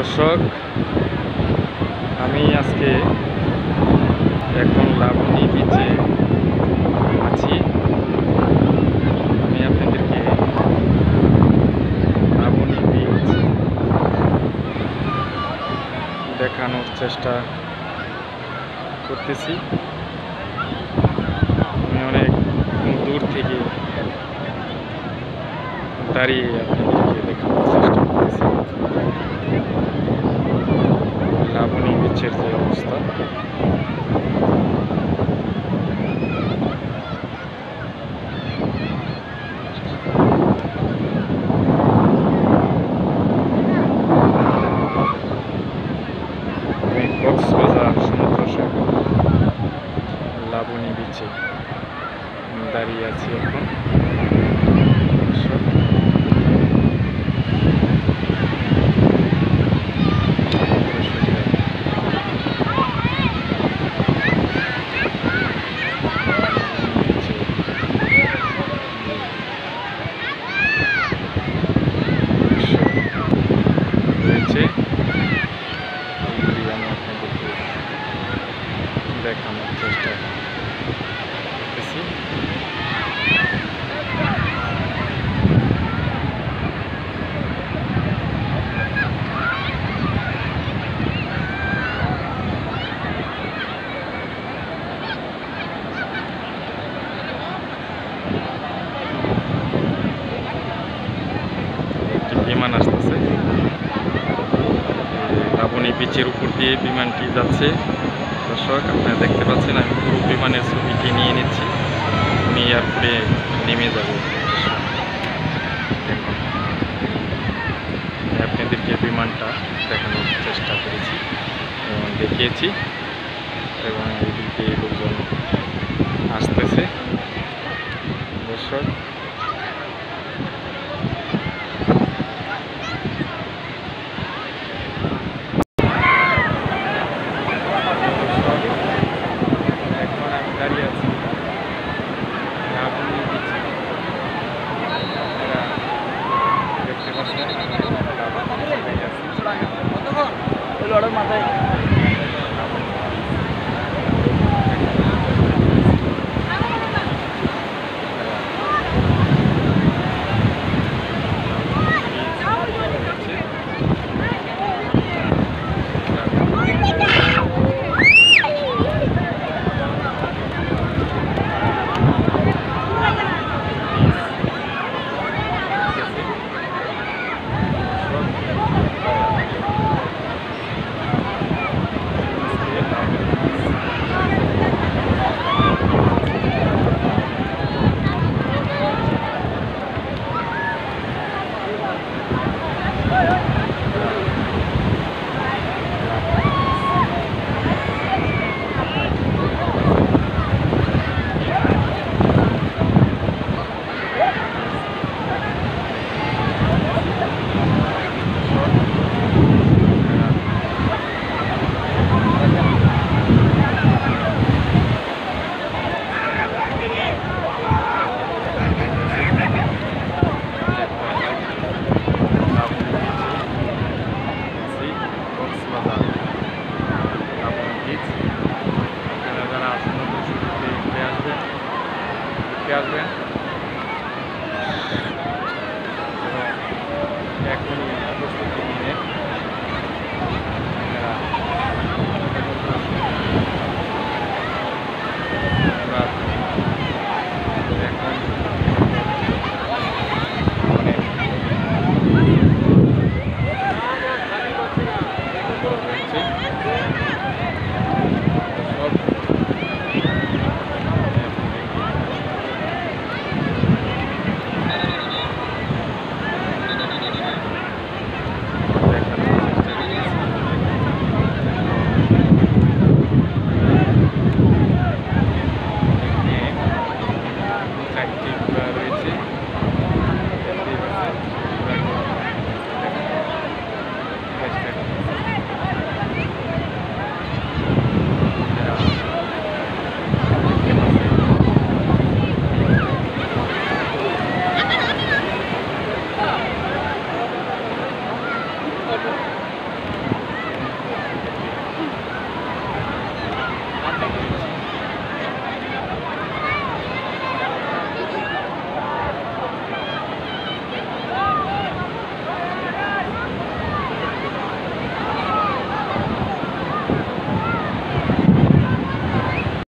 দর্শক, আমি আজকে এখন লাবণী বিচে আছি। আমি আপনাদেরকে লাবণী বিচ দেখানোর চেষ্টা করতেছি। আমি অনেক দূর থেকে দাঁড়িয়ে আপনাদেরকে দেখানোর চেষ্টা করতেছি লাবণী বিচের যে অবস্থা আমি কক্সবাজার সমুদ্র সৈকত লাবণী বিচে দাঁড়িয়ে আছি এখন দর্শক, সমুদ্র সৈকত। রয়েছে এইগুলি আমি আপনাদেরকে দেখানোর চেষ্টা করতেছি। বিমান আসতেছে। লাবণী বিচের উপর দিয়ে বিমানটি যাচ্ছে। দর্শক, আপনারা দেখতে পাচ্ছেন, আমি পুরো বিমানের ছবিটি নিয়ে নিচ্ছি। আমি এয়ারপোর্টে নেমে যাব। আপনাদেরকে বিমানটা দেখানোর চেষ্টা করেছি দেখিয়েছি। লড়ার মাথায়